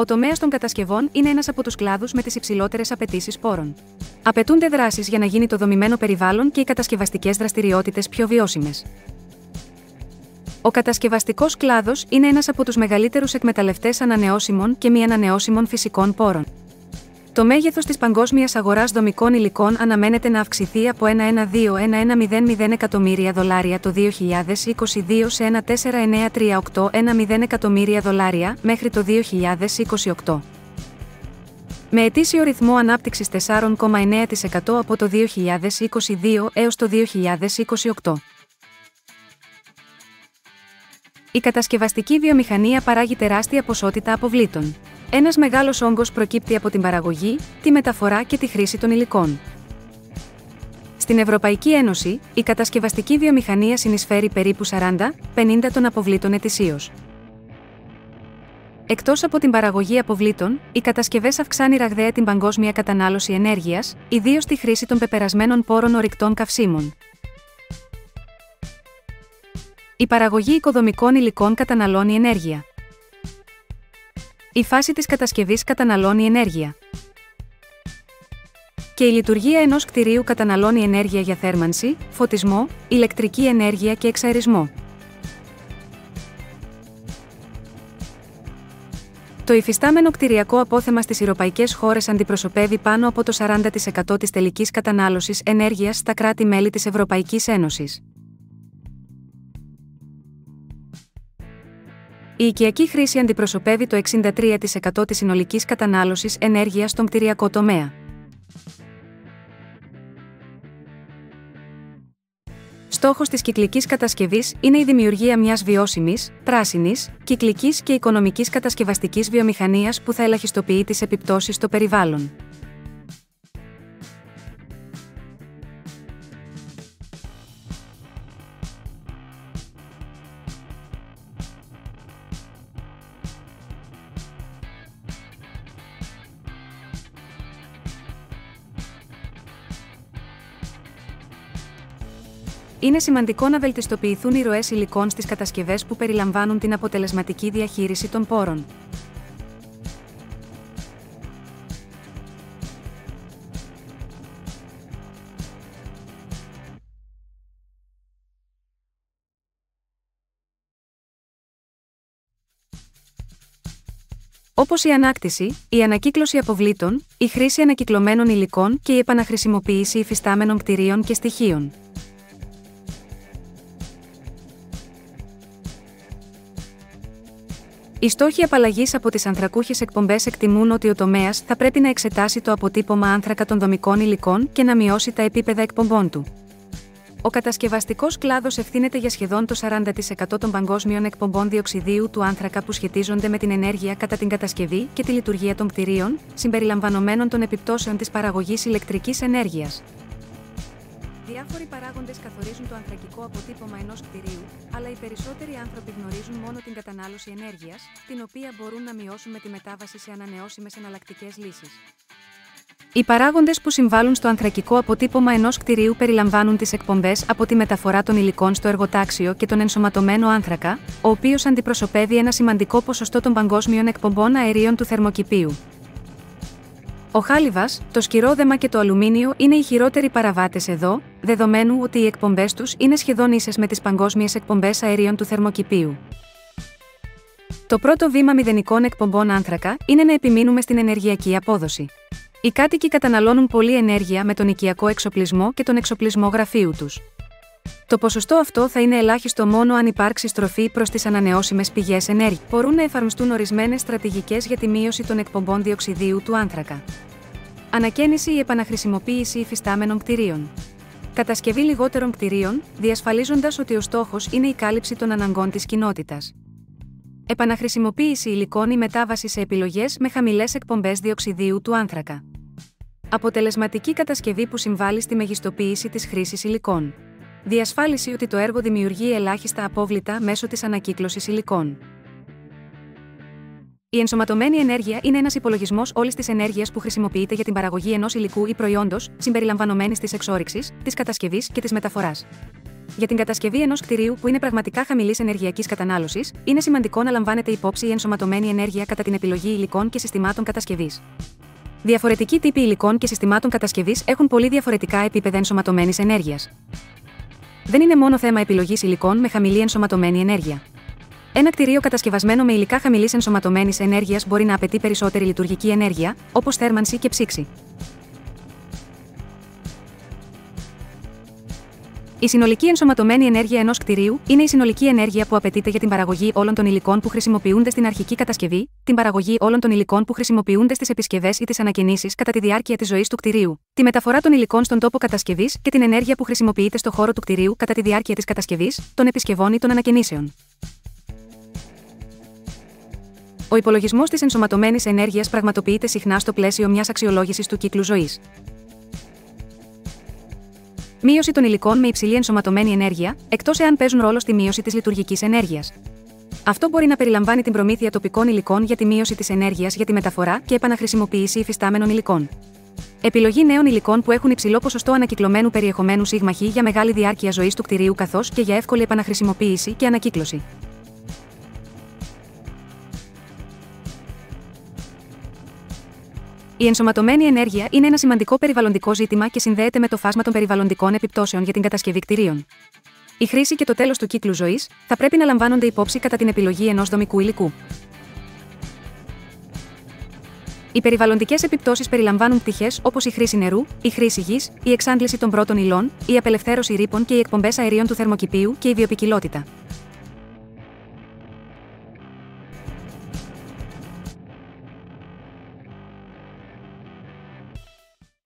Ο τομέας των κατασκευών είναι ένας από τους κλάδους με τις υψηλότερες απαιτήσεις πόρων. Απαιτούνται δράσεις για να γίνει το δομημένο περιβάλλον και οι κατασκευαστικές δραστηριότητες πιο βιώσιμες. Ο κατασκευαστικός κλάδος είναι ένας από τους μεγαλύτερους εκμεταλλευτές ανανεώσιμων και μη ανανεώσιμων φυσικών πόρων. Το μέγεθος της παγκόσμιας αγοράς δομικών υλικών αναμένεται να αυξηθεί από 1,12,1,100 εκατομμύρια δολάρια το 2022 σε 1,4,938,1,0 εκατομμύρια δολάρια μέχρι το 2028. Με ετήσιο ρυθμό ανάπτυξης 4,9% από το 2022 έως το 2028. Η κατασκευαστική βιομηχανία παράγει τεράστια ποσότητα αποβλήτων. Ένας μεγάλος όγκος προκύπτει από την παραγωγή, τη μεταφορά και τη χρήση των υλικών. Στην Ευρωπαϊκή Ένωση, η κατασκευαστική βιομηχανία συνεισφέρει περίπου 40-50 των αποβλήτων ετησίως. Εκτός από την παραγωγή αποβλήτων, οι κατασκευές αυξάνει ραγδαία την παγκόσμια κατανάλωση ενέργειας, ιδίως τη χρήση των πεπερασμένων πόρων ορυκτών καυσίμων. Η παραγωγή οικοδομικών υλικών καταναλώνει ενέργεια. Η φάση της κατασκευής καταναλώνει ενέργεια. Και η λειτουργία ενός κτηρίου καταναλώνει ενέργεια για θέρμανση, φωτισμό, ηλεκτρική ενέργεια και εξαερισμό. Το υφιστάμενο κτηριακό απόθεμα στις ευρωπαϊκές χώρες αντιπροσωπεύει πάνω από το 40% της τελικής κατανάλωσης ενέργειας στα κράτη-μέλη της Ευρωπαϊκής Ένωσης. Η οικιακή χρήση αντιπροσωπεύει το 63% της συνολικής κατανάλωσης ενέργειας στον κτηριακό τομέα. Στόχος της κυκλικής κατασκευής είναι η δημιουργία μιας βιώσιμης, πράσινης, κυκλικής και οικονομικής κατασκευαστικής βιομηχανίας που θα ελαχιστοποιεί τις επιπτώσεις στο περιβάλλον. Είναι σημαντικό να βελτιστοποιηθούν οι ροές υλικών στις κατασκευές που περιλαμβάνουν την αποτελεσματική διαχείριση των πόρων. Όπως η ανάκτηση, η ανακύκλωση αποβλήτων, η χρήση ανακυκλωμένων υλικών και η επαναχρησιμοποίηση υφιστάμενων κτηρίων και στοιχείων. Οι στόχοι απαλλαγής από τις ανθρακούχες εκπομπές εκτιμούν ότι ο τομέας θα πρέπει να εξετάσει το αποτύπωμα άνθρακα των δομικών υλικών και να μειώσει τα επίπεδα εκπομπών του. Ο κατασκευαστικός κλάδος ευθύνεται για σχεδόν το 40% των παγκόσμιων εκπομπών διοξιδίου του άνθρακα που σχετίζονται με την ενέργεια κατά την κατασκευή και τη λειτουργία των κτηρίων, συμπεριλαμβανομένων των επιπτώσεων της παραγωγής ηλεκτρικής ενέργειας. Διάφοροι παράγοντες καθορίζουν το ανθρακικό αποτύπωμα ενός κτηρίου, αλλά οι περισσότεροι άνθρωποι γνωρίζουν μόνο την κατανάλωση ενέργειας, την οποία μπορούν να μειώσουν με τη μετάβαση σε ανανεώσιμες εναλλακτικές λύσεις. Οι παράγοντες που συμβάλλουν στο ανθρακικό αποτύπωμα ενός κτηρίου περιλαμβάνουν τις εκπομπές από τη μεταφορά των υλικών στο εργοτάξιο και τον ενσωματωμένο άνθρακα, ο οποίος αντιπροσωπεύει ένα σημαντικό ποσοστό των παγκόσμιων εκπομπών αερίων του θερμοκηπίου. Ο χάλιβας, το σκυρόδεμα και το αλουμίνιο είναι οι χειρότεροι παραβάτες εδώ, δεδομένου ότι οι εκπομπές τους είναι σχεδόν ίσες με τις παγκόσμιες εκπομπές αερίων του θερμοκηπίου. Το πρώτο βήμα μηδενικών εκπομπών άνθρακα είναι να επιμείνουμε στην ενεργειακή απόδοση. Οι κάτοικοι καταναλώνουν πολλή ενέργεια με τον οικιακό εξοπλισμό και τον εξοπλισμό γραφείου τους. Το ποσοστό αυτό θα είναι ελάχιστο μόνο αν υπάρξει στροφή προς τις ανανεώσιμες πηγές ενέργεια. Μπορούν να εφαρμοστούν ορισμένες στρατηγικές για τη μείωση των εκπομπών διοξιδίου του άνθρακα. Ανακαίνιση ή επαναχρησιμοποίηση υφιστάμενων κτηρίων. Κατασκευή λιγότερων κτηρίων, διασφαλίζοντας ότι ο στόχος είναι η κάλυψη των αναγκών της κοινότητας. Επαναχρησιμοποίηση υλικών ή μετάβαση σε επιλογές με χαμηλές εκπομπές διοξιδίου του άνθρακα. Αποτελεσματική κατασκευή που συμβάλλει στη μεγιστοποίηση της χρήσης υλικών. Διασφάλιση ότι το έργο δημιουργεί ελάχιστα απόβλητα μέσω της ανακύκλωσης υλικών. Η ενσωματωμένη ενέργεια είναι ένας υπολογισμός όλης της ενέργειας που χρησιμοποιείται για την παραγωγή ενός υλικού ή προϊόντος, συμπεριλαμβανομένης της εξόριξης, της κατασκευής και της μεταφοράς. Για την κατασκευή ενός κτηρίου που είναι πραγματικά χαμηλής ενεργειακής κατανάλωσης, είναι σημαντικό να λαμβάνεται υπόψη η ενσωματωμένη ενέργεια κατά την επιλογή υλικών και συστημάτων κατασκευής. Διαφορετικοί τύποι υλικών και συστημάτων κατασκευής έχουν πολύ διαφορετικά επίπεδα ενσωματωμένης ενέργειας. Δεν είναι μόνο θέμα επιλογής υλικών με χαμηλή ενσωματωμένη ενέργεια. Ένα κτηρίο κατασκευασμένο με υλικά χαμηλής ενσωματωμένης ενέργειας μπορεί να απαιτεί περισσότερη λειτουργική ενέργεια, όπως θέρμανση και ψήξη. Η συνολική ενσωματωμένη ενέργεια ενός κτηρίου είναι η συνολική ενέργεια που απαιτείται για την παραγωγή όλων των υλικών που χρησιμοποιούνται στην αρχική κατασκευή, την παραγωγή όλων των υλικών που χρησιμοποιούνται στις επισκευές ή τις ανακαινήσεις κατά τη διάρκεια της ζωής του κτηρίου, τη μεταφορά των υλικών στον τόπο κατασκευής και την ενέργεια που χρησιμοποιείται στο χώρο του κτηρίου κατά τη διάρκεια της κατασκευής, των επισκευών ή των ανακαινήσεων. Ο υπολογισμός της ενσωματωμένης ενέργειας πραγματοποιείται συχνά στο πλαίσιο μιας αξιολόγησης του κύκλου ζωής. Μείωση των υλικών με υψηλή ενσωματωμένη ενέργεια, εκτός εάν παίζουν ρόλο στη μείωση της λειτουργικής ενέργειας. Αυτό μπορεί να περιλαμβάνει την προμήθεια τοπικών υλικών για τη μείωση της ενέργειας για τη μεταφορά και επαναχρησιμοποίηση υφιστάμενων υλικών. Επιλογή νέων υλικών που έχουν υψηλό ποσοστό ανακυκλωμένου περιεχομένου σίγμα για μεγάλη διάρκεια ζωής του κτηρίου καθώς και για εύκολη επαναχρησιμοποίηση και ανακύκλωση. Η ενσωματωμένη ενέργεια είναι ένα σημαντικό περιβαλλοντικό ζήτημα και συνδέεται με το φάσμα των περιβαλλοντικών επιπτώσεων για την κατασκευή κτηρίων. Η χρήση και το τέλος του κύκλου ζωής θα πρέπει να λαμβάνονται υπόψη κατά την επιλογή ενός δομικού υλικού. Οι περιβαλλοντικές επιπτώσεις περιλαμβάνουν πτυχές όπως η χρήση νερού, η χρήση γης, η εξάντληση των πρώτων υλών, η απελευθέρωση ρήπων και οι εκπομπές αερίων του θερμοκηπίου και η βιοπικιλότητα.